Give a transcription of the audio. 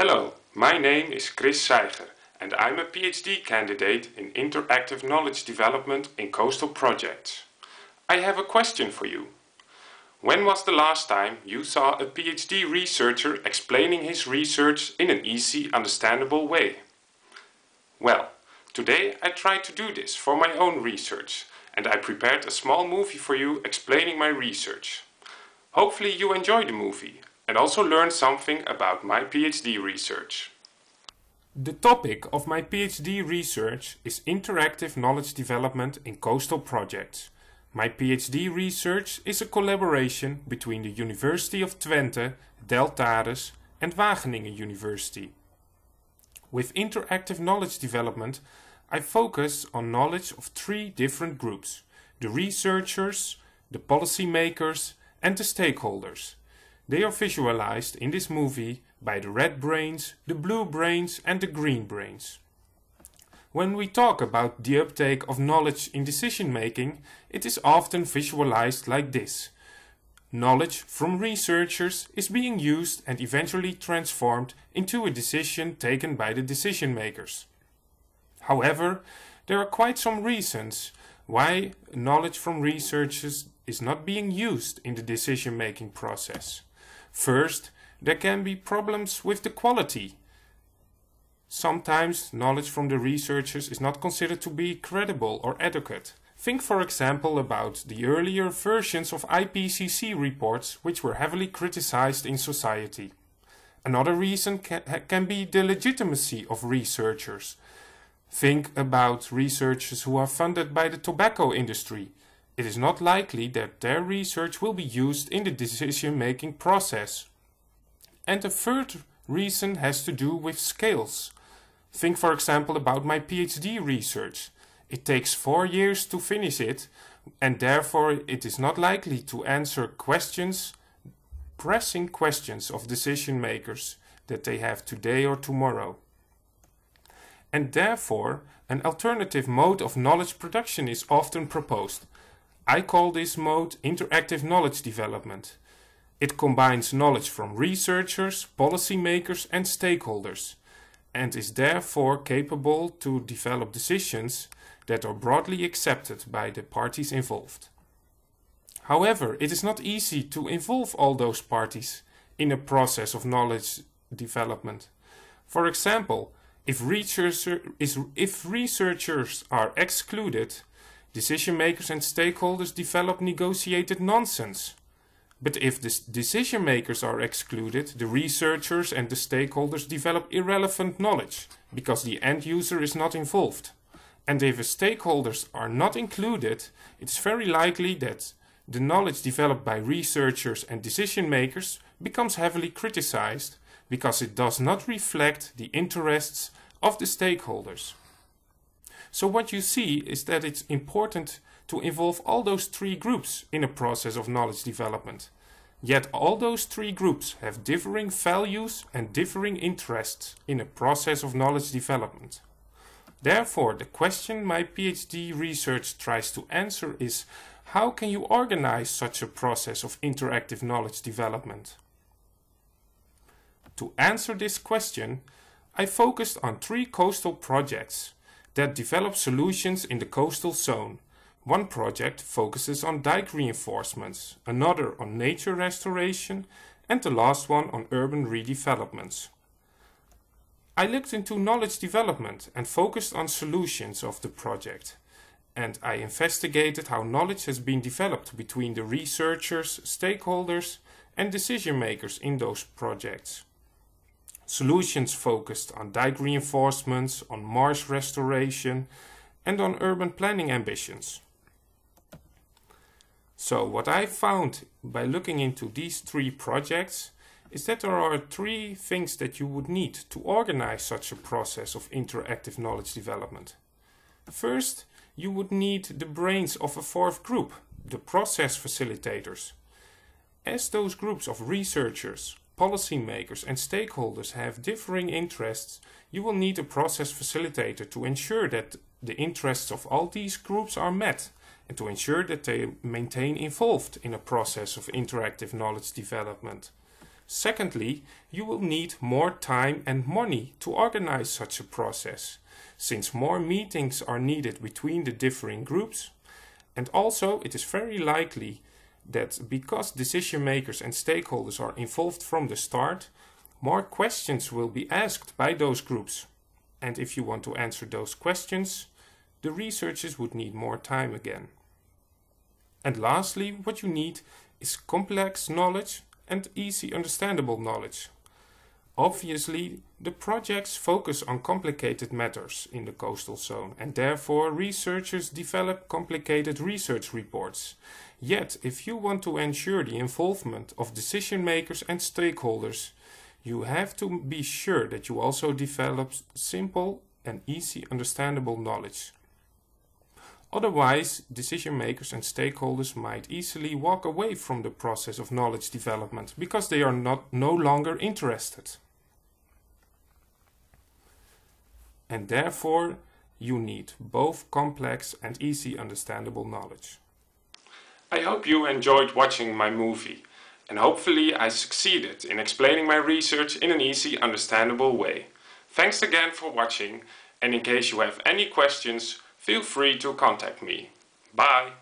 Hello, my name is Chris Seijger and I'm a PhD candidate in Interactive Knowledge Development in Coastal Projects. I have a question for you. When was the last time you saw a PhD researcher explaining his research in an easy, understandable way? Well, today I tried to do this for my own research and I prepared a small movie for you explaining my research. Hopefully you enjoy the movie and also learn something about my PhD research. The topic of my PhD research is interactive knowledge development in coastal projects. My PhD research is a collaboration between the University of Twente, Deltares and Wageningen University. With interactive knowledge development, I focus on knowledge of three different groups, the researchers, the policymakers and the stakeholders. They are visualized in this movie by the red brains, the blue brains and the green brains. When we talk about the uptake of knowledge in decision making, it is often visualized like this. Knowledge from researchers is being used and eventually transformed into a decision taken by the decision makers. However, there are quite some reasons why knowledge from researchers is not being used in the decision making process. First, there can be problems with the quality. Sometimes knowledge from the researchers is not considered to be credible or adequate. Think for example about the earlier versions of IPCC reports which were heavily criticized in society. Another reason can, be the legitimacy of researchers. Think about researchers who are funded by the tobacco industry. It is not likely that their research will be used in the decision-making process. And the third reason has to do with scales. Think for example about my PhD research. It takes four years to finish it and therefore it is not likely to answer questions, pressing questions of decision makers that they have today or tomorrow. And therefore an alternative mode of knowledge production is often proposed. I call this mode interactive knowledge development. It combines knowledge from researchers, policymakers and stakeholders and is therefore capable to develop decisions that are broadly accepted by the parties involved. However, it is not easy to involve all those parties in a process of knowledge development. For example, if, if researchers are excluded, decision makers and stakeholders develop negotiated nonsense. But if the decision makers are excluded, the researchers and the stakeholders develop irrelevant knowledge because the end user is not involved. And if the stakeholders are not included, it's very likely that the knowledge developed by researchers and decision makers becomes heavily criticized because it does not reflect the interests of the stakeholders. So what you see is that it's important to involve all those three groups in a process of knowledge development. Yet all those three groups have differing values and differing interests in a process of knowledge development. Therefore, the question my PhD research tries to answer is how can you organize such a process of interactive knowledge development? To answer this question, I focused on three coastal projects that develop solutions in the coastal zone one project focuses on dike reinforcements, another on nature restoration, and the last one on urban redevelopments. I looked into knowledge development and focused on solutions of the project. And I investigated how knowledge has been developed between the researchers, stakeholders and decision makers in those projects. Solutions focused on dike reinforcements, on marsh restoration and on urban planning ambitions. So what I found by looking into these three projects is that there are three things that you would need to organize such a process of interactive knowledge development. First, you would need the brains of a fourth group, the process facilitators. As those groups of researchers, policymakers and stakeholders have differing interests, you will need a process facilitator to ensure that the interests of all these groups are met and to ensure that they maintain involved in a process of interactive knowledge development. Secondly, you will need more time and money to organize such a process, since more meetings are needed between the differing groups. And also, it is very likely that because decision makers and stakeholders are involved from the start, more questions will be asked by those groups. And if you want to answer those questions, the researchers would need more time again. And lastly, what you need is complex knowledge and easy understandable knowledge. Obviously, the projects focus on complicated matters in the coastal zone and therefore researchers develop complicated research reports. Yet, if you want to ensure the involvement of decision makers and stakeholders, you have to be sure that you also develop simple and easy understandable knowledge. Otherwise, decision makers and stakeholders might easily walk away from the process of knowledge development because they are not no longer interested. And therefore, you need both complex and easy understandable knowledge. I hope you enjoyed watching my movie and hopefully I succeeded in explaining my research in an easy understandable way. Thanks again for watching and in case you have any questions Feel free to contact me. Bye!